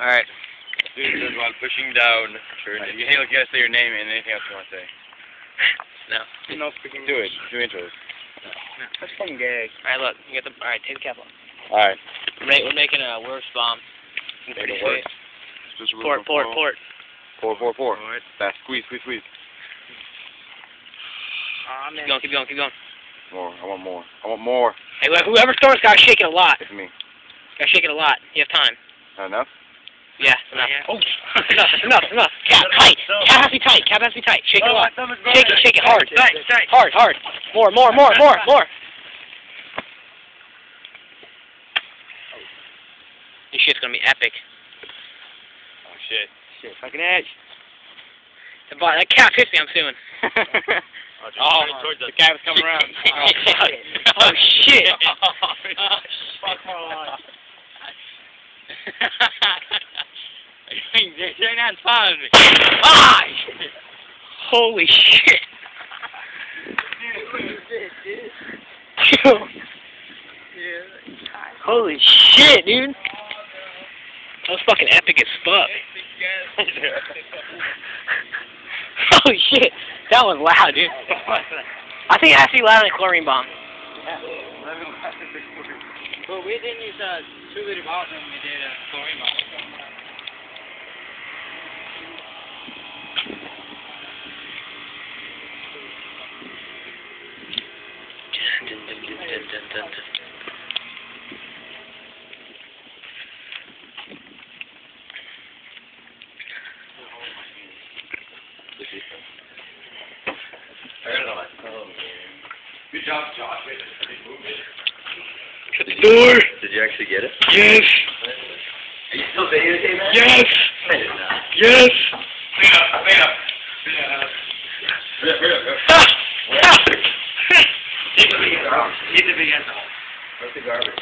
Alright. Dude, while pushing down. Sure. You hey, look, you gotta say your name and anything else you want to say. No. No freaking. Do it. Do intros. That's fucking gay. Alright, look. You get the. Alright, take the cap off. Alright. We're, ma- we're making a Works bomb. Make Pretty it work. sweet. Port, port, port. Four, four, four. Fast. Squeeze, squeeze, squeeze. Aw, man. Keep going, keep going, keep going. More. I want more. I want more. Hey, wh- whoever starts gotta shake it a lot. It's me. Gotta shake it a lot. You have time. Not enough? Yeah, enough. Yeah. Oh, enough, enough, enough. Cap, tight. Cap has to be tight. Cap has to be tight. Shake it a lot. Shake it, shake it hard. Tight, tight. Hard, hard. More, more, more, more, more. This shit's gonna be epic. Oh, shit. Shit, fucking edge. The bo- That cap hits me, I'm suing. Oh, oh the cat is coming around. Oh, oh, oh shit. Fuck my life. You're not following me. Ah! Holy shit. Holy shit, dude. That was fucking epic as fuck. Holy shit. That was loud, dude. I think I has to be louder than a chlorine bomb. But we didn't use a two liter bottle when we did a chlorine bottle. Good job, Josh. Shut the door. Did you actually get it? Yes. Are you still videotaping that? Yes. I did not. Yes. Clean up, up. Up, up. Ah! Ah! The big end out. Keep the big end out. Where's the garbage?